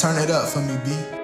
Turn it up for me, B.